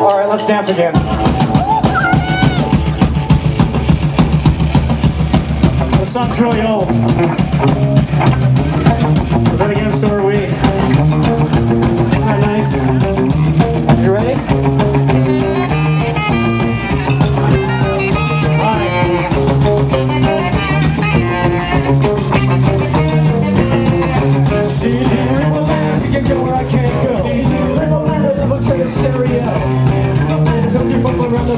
All right, let's dance again. The song's really old.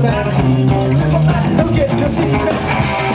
down. Look at the.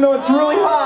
even though it's really hot.